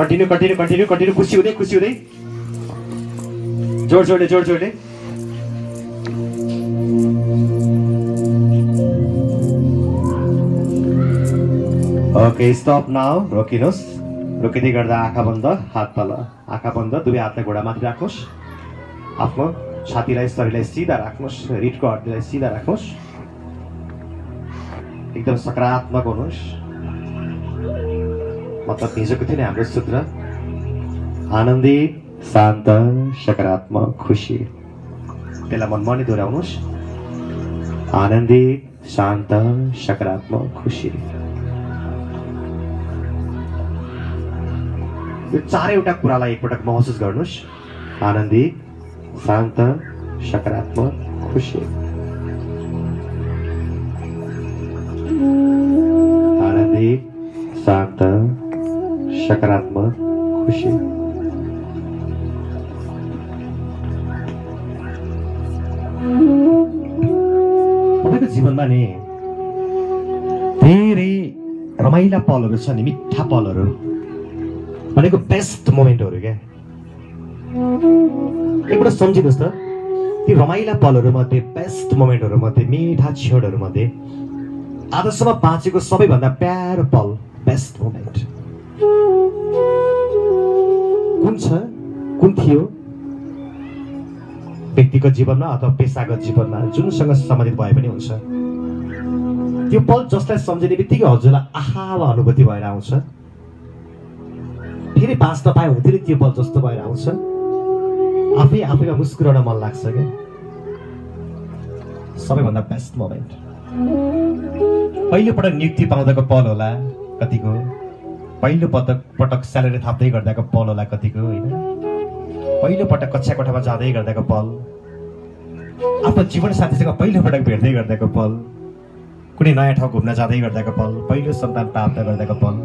Continue continue continue continue खुसी हुँदै खुसी हुँदै जोड जोडले जोड जोडले ओके स्टप नाउ रोकिनुहोस् रोकिँदै गर्दा आँखा बन्द हात तल आँखा बन्द दुवै हातलाई घोडा माथि राख्नुहोस् आफ्नो छातीलाई शरीरलाई सिधा राख्नुहोस् रिटको हड्डीलाई सिधा राख्नुहोस् एकदम सकारात्मक हुनुहोस् मतलब हिजोको थियो नि हाम्रो सूत्र आनन्दित शान्त सकारात्मक खुसी त्यसलाई मनमनै दोहोऱ्याउनुहोस् आनन्दित शान्त सकारात्मक खुसी यो चारैवटा कुरालाई एकपटक महसुस गर्नुहोस् आनन्दित शान्त सकारात्मक खुसी आनन्दित शान्त सकारात्मक खुसी तपाईँको जीवनमा नि धेरै रमाइला पलहरू छ नि मिठा पलहरू। भनेको बेस्ट मोमेन्टहरू क्या। एकपल्ट सम्झिनुहोस् त ती रमाइला पलहरू मध्ये बेस्ट मोमेन्टहरू मध्ये मिठा क्षणहरू मध्ये आजसम्म बाँचेको सबैभन्दा प्यारो पल बेस्ट मोमेन्ट कुन छ? कुन थियो? व्यक्तिगत जीवनमा अथवा पेसागत जीवनमा जुनसँग सम्बन्धित भए पनि हुन्छ। त्यो पल जसलाई सम्झिने बित्तिकै हजुरलाई आहा अनुभूति भएर आउँछ। फेरि बाँच्न पाए हुन्थ्यो नि त्यो पल जस्तो भएर आउँछ। आफै आफैमा मुस्कुराउन मन लाग्छ क्या। सबैभन्दा बेस्ट मोमेन्ट पहिलो पटक नियुक्ति पाउँदाको पल होला कतिको? पहिलो पटक पटक स्यालेरी थाप्दै गर्दाको पल होला कतिको होइन? पहिलो पटक कक्षा कोठामा जाँदै गर्दाको पल। आफ्नो जीवन साथीसँग पहिलो पटक भेट्दै गर्दाको पल। कुनै नयाँ ठाउँ घुम्न जाँदै गर्दाको पल। पहिलो सन्तान प्राप्त गर्दाको पल।